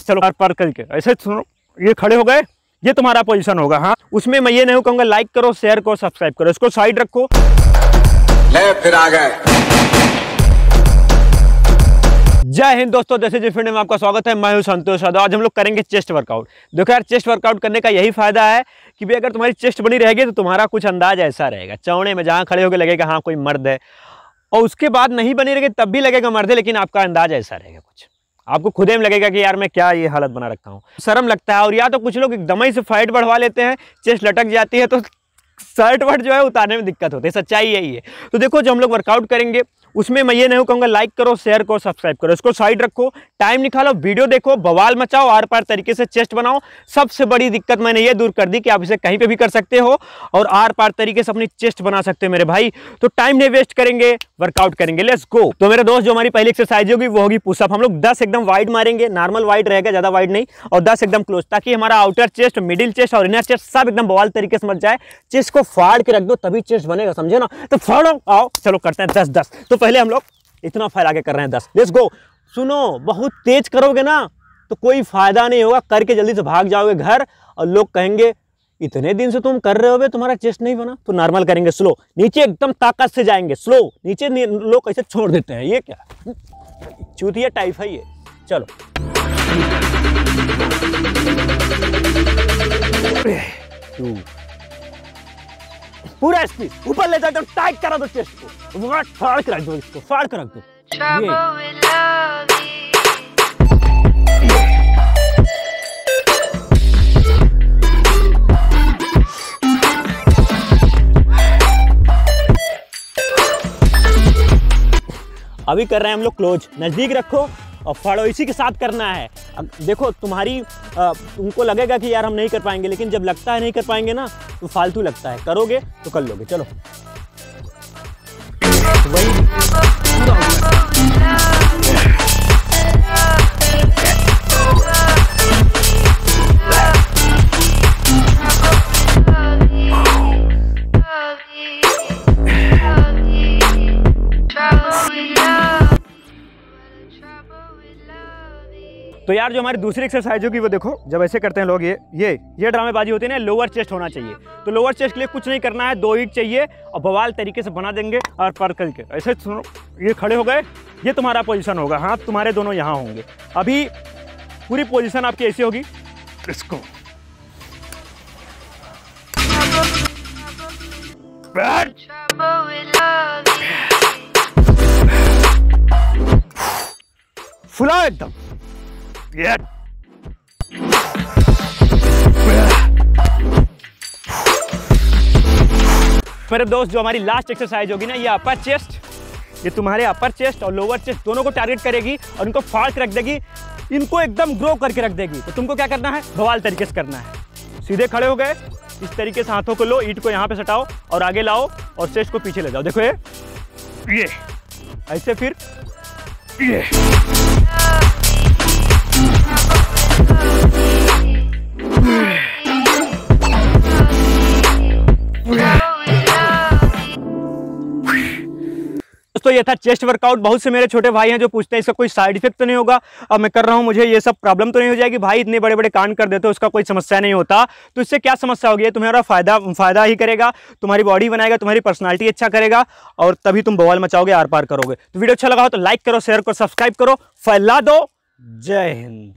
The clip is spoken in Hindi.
चलो। पार पार करके ऐसे सुनो ये खड़े हो गए ये तुम्हारा पोजीशन होगा हाँ। उसमें मैं ये नहीं कहूँगा लाइक करो शेयर करो सब्सक्राइब करो इसको साइड रखो। ले फिर आ गए जय हिंद दोस्तों, जैसे जी फिर में आपका स्वागत है, मैं हूँ संतोष यादव। आज हम लोग करेंगे चेस्ट वर्कआउट। देखो यार, चेस्ट वर्कआउट करने का यही फ़ायदा है कि भाई अगर तुम्हारी चेस्ट बनी रहेगी तो तुम्हारा कुछ अंदाज ऐसा रहेगा। चौड़े में जहाँ खड़े होकर लगेगा हाँ कोई मर्द है। और उसके बाद नहीं बनी रहेगी, तब भी लगेगा मर्द है, लेकिन आपका अंदाज ऐसा रहेगा कुछ। आपको खुद में लगेगा कि यार, मैं क्या ये हालत बना रखा हूँ। शर्म लगता है, और या तो कुछ लोग एकदम ही से फाइट बढ़वा लेते हैं, चेस्ट लटक जाती है तो शर्ट वर्ट जो है उतारने में दिक्कत होती है। सच्चाई यही है। तो देखो, जो हम लोग वर्कआउट करेंगे उसमें मैं ये नहीं कहूँगा लाइक करो शेयर करो सब्सक्राइब करो। इसको साइड रखो टाइम निकालो वीडियो देखो, बवाल मचाओ आर पार तरीके से चेस्ट बनाओ। सबसे बड़ी दिक्कत मैंने ये दूर कर दी कि आप इसे कहीं पे भी कर सकते हो और आर पार तरीके से अपनी चेस्ट बना सकते हो मेरे भाई। तो टाइम नहीं वेस्ट करेंगे वर्कआउट करेंगे। लेट्स गो तो मेरे दोस्त, जो हमारी पहली एक्सरसाइज होगी, वो होगी पुशअप हम लोग दस एकदम वाइड मारेंगे नॉर्मल वाइड रहेगा, ज़्यादा वाइड नहीं, और दस एकदम क्लोज ताकि हमारा आउटर चेस्ट मिडिल चेस्ट और इनर चेस्ट सब एकदम बवाल तरीके से मच जाए। चेस्ट को फाड़ के रख दो, तभी चेस्ट बनेगा, समझे ना? तो फाड़ो, आओ, चलो करते हैं दस दस। तो पहले हम लोग इतना फैला के कर रहे हैं दस। लेट्स गो सुनो, बहुत तेज करोगे ना तो कोई फ़ायदा नहीं होगा। करके जल्दी से भाग जाओगे घर और लोग कहेंगे, इतने दिन से तुम कर रहे हो तुम्हारा चेस्ट नहीं बना। तो नॉर्मल करेंगे स्लो नीचे एकदम ताकत से जाएँगे स्लो नीचे लोग ऐसे छोड़ देते हैं। ये क्या? चूतिया टाइप है ये। चलो। टू पूरा स्पीड ऊपर ले एकदम टाइट करा दो चेस्ट को। फाड़ के रख दो इसको फाड़ के रख दो. अभी कर रहे हैं हम लोग क्लोज नज़दीक रखो। और फाड़ो इसी के साथ करना है। अब देखो तुम्हारी आ, तुमको लगेगा कि यार हम नहीं कर पाएँगे लेकिन जब लगता है नहीं कर पाएँगे ना तो फालतू लगता है। करोगे तो कर लोगे। चलो। तो यार जो हमारी दूसरी एक्सरसाइज होगी वो देखो जब ऐसे करते हैं लोग ये ये ये ड्रामेबाजी होती है ना लोअर चेस्ट होना चाहिए। तो लोअर चेस्ट के लिए कुछ नहीं करना है दो ईट चाहिए और बवाल तरीके से बना देंगे और पर करके ऐसे सुनो ये खड़े हो गए ये तुम्हारा पोजिशन होगा। हाथ तुम्हारे दोनों यहाँ होंगे। अभी पूरी पोजिशन आपकी ऐसी होगी। इसको. फुला एकदम। ये मेरे दोस्त जो हमारी लास्ट एक्सरसाइज होगी ना ये अपर चेस्ट ये तुम्हारे अपर चेस्ट और लोअर चेस्ट दोनों को टारगेट करेगी और इनको फाड़ के रख देगी इनको एकदम ग्रो करके रख देगी। तो तुमको क्या करना है? बवाल तरीके से करना है। सीधे खड़े हो गए इस तरीके से हाथों को लो ईट को यहाँ पे सटाओ और आगे लाओ और चेस्ट को पीछे ले जाओ। देखो ये। ये। ऐसे फिर। ये। दोस्तों, ये था चेस्ट वर्कआउट। बहुत से मेरे छोटे भाई हैं जो पूछते हैं, इसका कोई साइड इफ़ेक्ट तो नहीं होगा? अब मैं कर रहा हूँ, मुझे ये सब प्रॉब्लम तो नहीं हो जाएगी। भाई, इतने बड़े बड़े कांड कर देते हो, उसका कोई समस्या नहीं होता। तो इससे क्या समस्या होगी? तुम्हारा फ़ायदा फ़ायदा ही करेगा। तुम्हारी बॉडी बनाएगा, तुम्हारी पर्सनालिटी अच्छा करेगा, और तभी तुम बवाल मचाओगे आर पार करोगे। तो वीडियो अच्छा लगा हो तो लाइक करो शेयर करो सब्सक्राइब करो। फैला दो। जय हिंद।